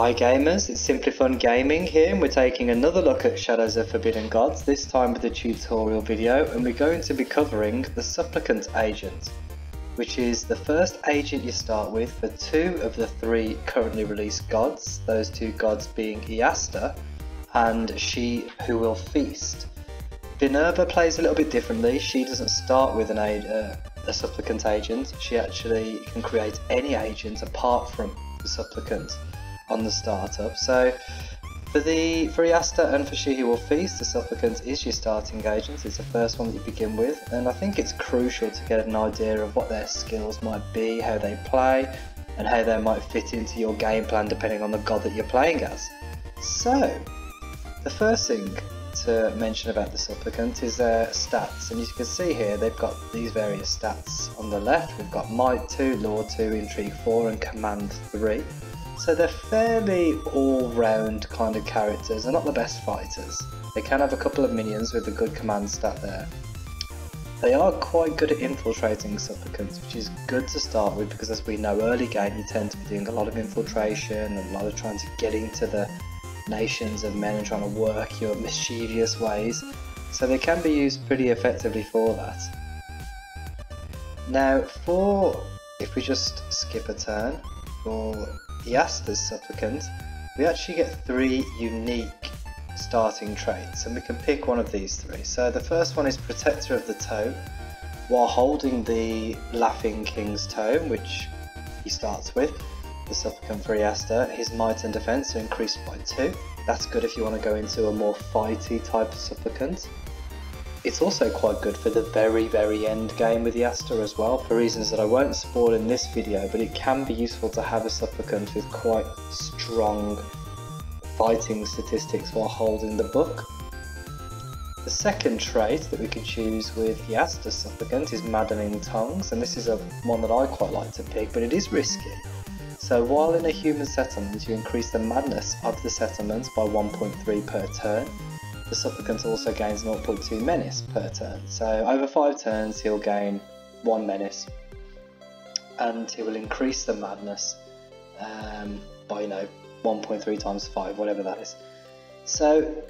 Hi gamers, it's Simply Fun Gaming here and we're taking another look at Shadows of Forbidden Gods, this time with a tutorial video and we're going to be covering the Supplicant Agent, which is the first agent you start with for two of the three currently released gods, those two gods being Iastur and She Who Will Feast. Vinerva plays a little bit differently, she doesn't start with an aid, uh, a Supplicant Agent, she actually can create any agent apart from the Supplicant on the startup. So for the for Iastur and for She Who Will Feast, the Supplicant is your starting agent. It's the first one that you begin with, and I think it's crucial to get an idea of what their skills might be, how they play, and how they might fit into your game plan depending on the god that you're playing as. So, the first thing to mention about the Supplicant is their stats, and as you can see here, they've got these various stats on the left. We've got Might 2, Law 2, Intrigue 4, and Command 3. So they're fairly all-round kind of characters. They're not the best fighters. They can have a couple of minions with a good command stat there. They are quite good at infiltrating supplicants, which is good to start with because as we know early game you tend to be doing a lot of infiltration and a lot of trying to get into the nations of men and trying to work your mischievous ways. So they can be used pretty effectively for that. Now for, if we just skip a turn, for Iastur's supplicant, we actually get three unique starting traits and we can pick one of these three. So the first one is Protector of the Tome. While holding the Laughing King's Tome, which he starts with, the supplicant for Iastur, his might and defense are increased by 2. That's good if you want to go into a more fighty type of supplicant. It's also quite good for the very very end game with Iastur as well, for reasons that I won't spoil in this video, but it can be useful to have a supplicant with quite strong fighting statistics while holding the book. The second trait that we could choose with Iastur's supplicant is Maddening Tongues, and this is a one that I quite like to pick, but it is risky. So while in a human settlement you increase the madness of the settlement by 1.3 per turn, the supplicant also gains 0.2 menace per turn. So over 5 turns he'll gain 1 menace and he will increase the madness um, by you know 1.3 times 5, whatever that is. So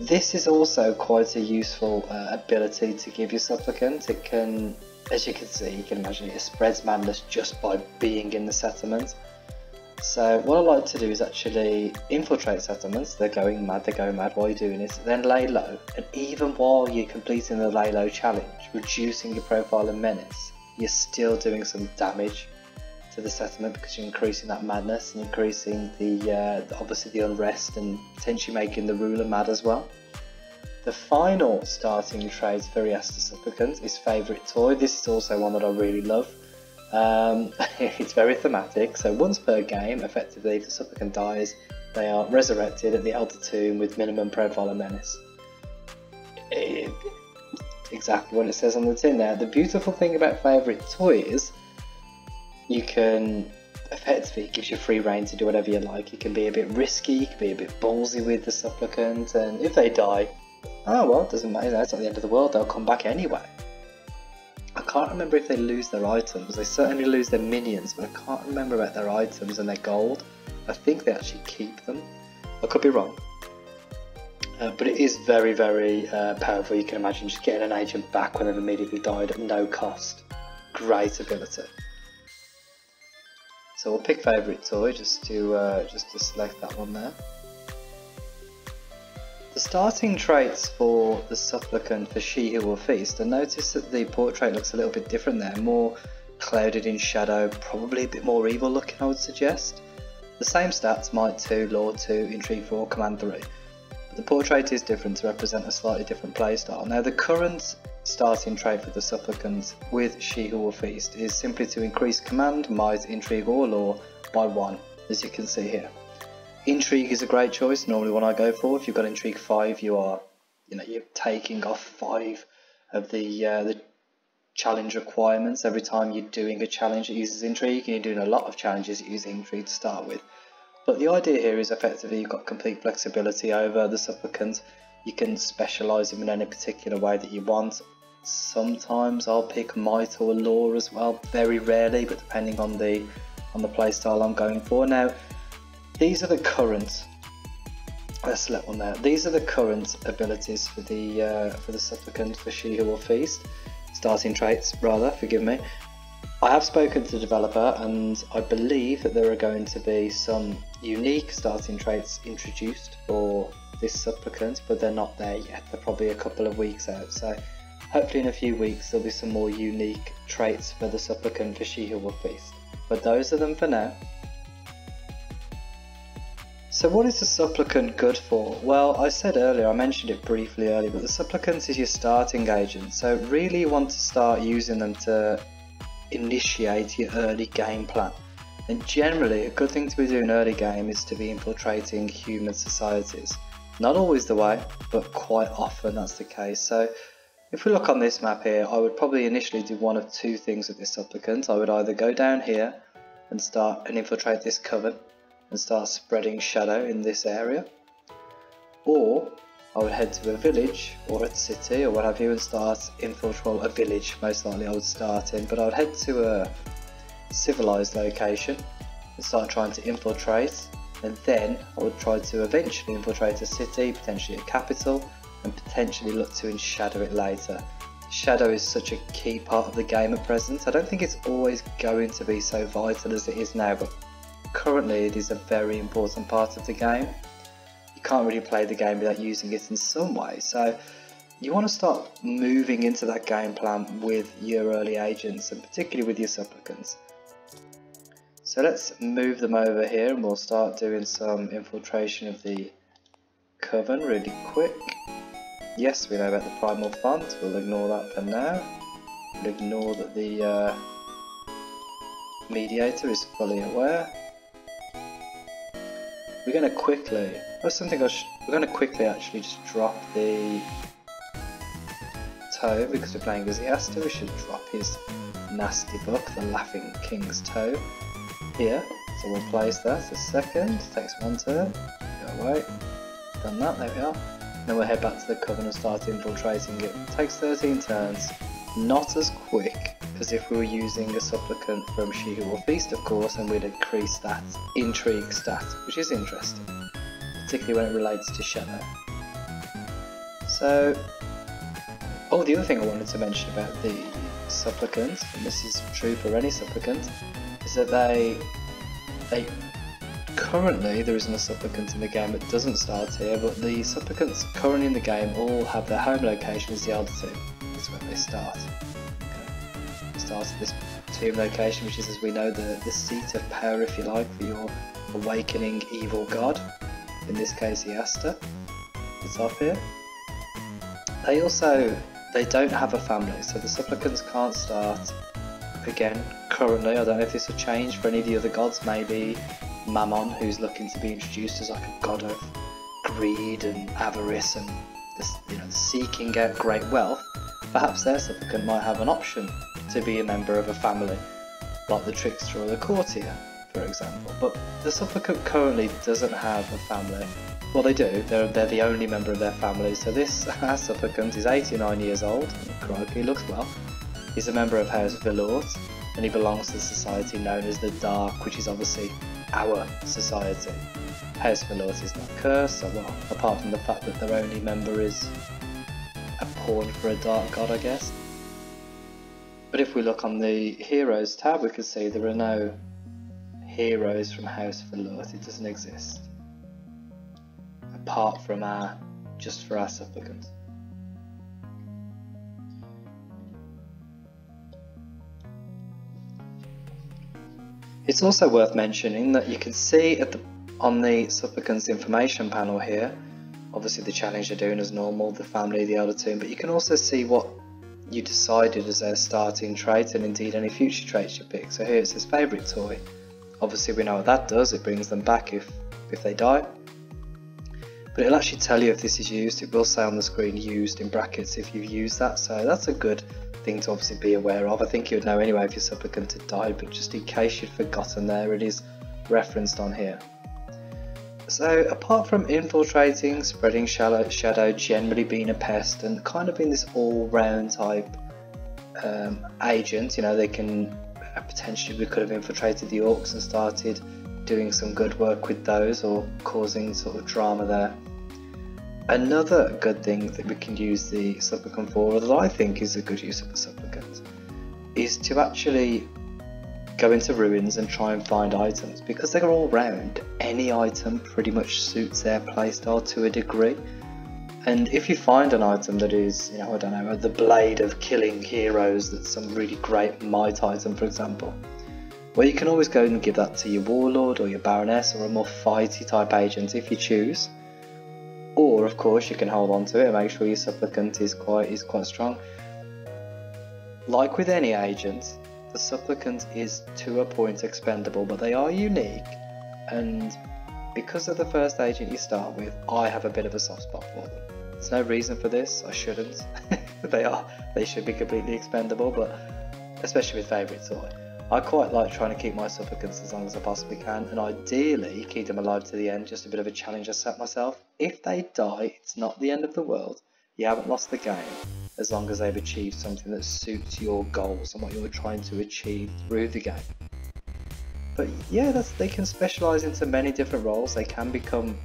this is also quite a useful uh, ability to give your supplicant. It can, as you can see, you can imagine it spreads madness just by being in the settlement. So what I like to do is actually infiltrate settlements, they're going mad, they're going mad while you're doing this. then lay low, and even while you're completing the lay low challenge, reducing your profile and menace, you're still doing some damage to the settlement because you're increasing that madness and increasing the, uh, obviously the unrest and potentially making the ruler mad as well. The final starting trade for Iastur Supplicant is Favourite Toy. This is also one that I really love. Um, it's very thematic, so once per game, effectively, if the supplicant dies, they are resurrected at the Elder Tomb with minimum profile and menace. It, exactly what it says on the tin there. The beautiful thing about favourite toy is you can effectively gives you free reign to do whatever you like. You can be a bit risky, you can be a bit ballsy with the supplicant, and if they die, oh well, it doesn't matter, it's not the end of the world, they'll come back anyway. I can't remember if they lose their items. They certainly lose their minions, but I can't remember about their items and their gold. I think they actually keep them. I could be wrong. Uh, but it is very, very uh, powerful. You can imagine just getting an agent back when they've immediately died at no cost. Great ability. So we'll pick favourite toy just to uh, just to select that one there. The starting traits for the supplicant for She Who Will Feast, I notice that the portrait looks a little bit different there, more clouded in shadow, probably a bit more evil looking I would suggest. The same stats, Might 2, Law 2, Intrigue 4, Command 3, but the portrait is different to represent a slightly different playstyle. Now the current starting trait for the supplicant with She Who Will Feast is simply to increase Command, Might, Intrigue or Law by 1, as you can see here. Intrigue is a great choice, normally one I go for. If you've got Intrigue 5, you are, you know, you're taking off 5 of the, uh, the challenge requirements every time you're doing a challenge that uses Intrigue, and you're doing a lot of challenges that use Intrigue to start with. But the idea here is effectively you've got complete flexibility over the supplicant. You can specialise him in any particular way that you want. Sometimes I'll pick Might or Lore as well, very rarely, but depending on the on the playstyle I'm going for. Now, these are the current. Let's select one there. These are the current abilities for the uh, for the supplicant for she who will feast. Starting traits, rather. Forgive me. I have spoken to the developer, and I believe that there are going to be some unique starting traits introduced for this supplicant, but they're not there yet. They're probably a couple of weeks out. So hopefully in a few weeks there'll be some more unique traits for the supplicant for she who will feast. But those are them for now. So what is the supplicant good for? Well, I said earlier, I mentioned it briefly earlier, but the supplicant is your starting agent. So really you want to start using them to initiate your early game plan. And generally, a good thing to be doing early game is to be infiltrating human societies. Not always the way, but quite often that's the case. So if we look on this map here, I would probably initially do one of two things with this supplicant. I would either go down here and start and infiltrate this coven and start spreading shadow in this area. Or I would head to a village or a city or what have you and start infiltrate a village most likely I would start in but I would head to a civilized location and start trying to infiltrate and then I would try to eventually infiltrate a city, potentially a capital and potentially look to shadow it later. Shadow is such a key part of the game at present. I don't think it's always going to be so vital as it is now but currently it is a very important part of the game. You can't really play the game without using it in some way. So you want to start moving into that game plan with your early agents and particularly with your supplicants. So let's move them over here and we'll start doing some infiltration of the coven really quick. Yes, we know about the primal font, we'll ignore that for now. We'll ignore that the uh, mediator is fully aware. We're going to quickly, that's something I we're going to quickly actually just drop the tome because we're playing as to. We should drop his nasty book, The Laughing King's Tome, here. So we'll place that a second, takes one turn, go away, done that, there we are. Then we'll head back to the coven and start infiltrating it takes 13 turns, not as quick as if we were using a supplicant from She Who Will Feast, of course, and we'd increase that intrigue stat, which is interesting, particularly when it relates to Shadow. So, oh, the other thing I wanted to mention about the supplicants, and this is true for any supplicant, is that they, they currently there isn't a supplicant in the game that doesn't start here, but the supplicants currently in the game all have their home location as the Tomb. That's where they start start this tomb location, which is, as we know, the, the seat of power, if you like, for your awakening evil god. In this case, Iastur. It's up here. They also, they don't have a family, so the supplicants can't start again currently. I don't know if this will change for any of the other gods. Maybe Mammon, who's looking to be introduced as like a god of greed and avarice and this, you know, seeking out great wealth. Perhaps their supplicant might have an option to be a member of a family, like the trickster or the courtier, for example. But the supplicant currently doesn't have a family. Well, they do. They're, they're the only member of their family. So this supplicant is 89 years old. Crikey, he looks well. He's a member of House Vilort, and he belongs to the society known as the Dark, which is obviously our society. House Vilort is not cursed, so well, apart from the fact that their only member is a pawn for a dark god, I guess. But if we look on the Heroes tab, we can see there are no heroes from House of Vilort. It doesn't exist. Apart from our, just for our supplicants. It's also worth mentioning that you can see at the, on the supplicants information panel here, obviously the challenge they're doing as normal, the family, the elder tomb, but you can also see what you decided as their starting trait and indeed any future traits you pick. So here it says favourite toy. Obviously we know what that does, it brings them back if, if they die. But it'll actually tell you if this is used, it will say on the screen used in brackets if you've used that, so that's a good thing to obviously be aware of. I think you would know anyway if your supplicant had died, but just in case you'd forgotten there, it is referenced on here. So apart from infiltrating, spreading shadow, shadow generally being a pest and kind of being this all-round type um, agent, you know, they can potentially we could have infiltrated the orcs and started doing some good work with those or causing sort of drama there. Another good thing that we can use the supplicant for, that I think is a good use of the supplicant, is to actually go into ruins and try and find items because they're all round. Any item pretty much suits their playstyle to a degree. And if you find an item that is, you know, I don't know, the blade of killing heroes, that's some really great might item, for example, well, you can always go and give that to your warlord or your baroness or a more fighty type agent if you choose. Or, of course, you can hold on to it and make sure your supplicant is quite is quite strong. Like with any agent, the supplicant is to a point expendable, but they are unique, and because of the first agent you start with, I have a bit of a soft spot for them. There's no reason for this, I shouldn't. they are, they should be completely expendable, but especially with favourites. I quite like trying to keep my supplicants as long as I possibly can, and ideally keep them alive to the end, just a bit of a challenge I set myself. If they die, it's not the end of the world, you haven't lost the game, as long as they've achieved something that suits your goals and what you're trying to achieve through the game. But yeah, they can specialise into many different roles, they can become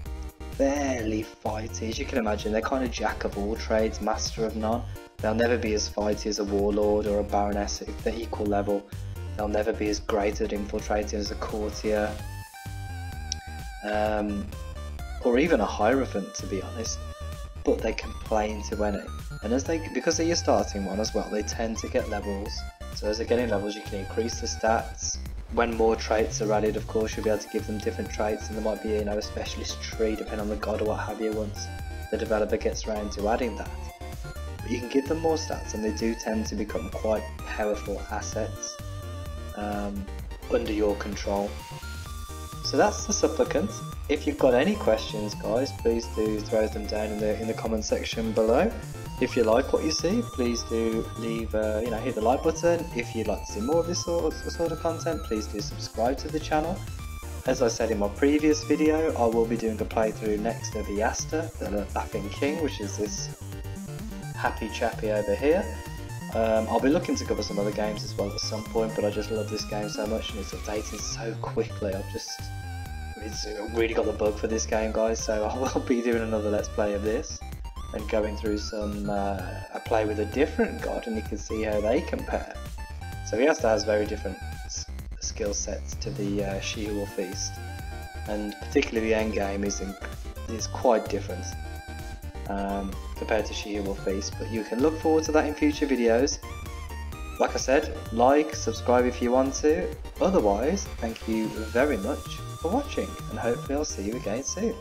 fairly fighty, as you can imagine, they're kind of jack of all trades, master of none. They'll never be as fighty as a warlord or a baroness if they're equal level They'll never be as great at infiltrating as a courtier, um, or even a hierophant, to be honest. But they can play into any, and as they because they're your starting one as well, they tend to get levels. So as they're getting levels, you can increase the stats. When more traits are added, of course, you'll be able to give them different traits, and there might be you know a specialist tree depending on the god or what have you. Once the developer gets around to adding that, but you can give them more stats, and they do tend to become quite powerful assets um, under your control. So that's the supplicant. If you've got any questions, guys, please do throw them down in the in the comment section below. If you like what you see, please do leave, uh, you know, hit the like button. If you'd like to see more of this sort of, sort of content, please do subscribe to the channel. As I said in my previous video, I will be doing a playthrough next of Iastur, the Laughing King, which is this happy chappy over here. Um, I'll be looking to cover some other games as well at some point, but I just love this game so much and it's updating so quickly. I've just it's really got the bug for this game, guys. So I will be doing another Let's Play of this and going through some uh, a play with a different god, and you can see how they compare. So Iastur has very different skill sets to the uh, She Who Will Feast, and particularly the end game is is quite different um, compared to She Who Will Feast, but you can look forward to that in future videos. Like I said, like, subscribe if you want to. Otherwise, thank you very much for watching, and hopefully I'll see you again soon.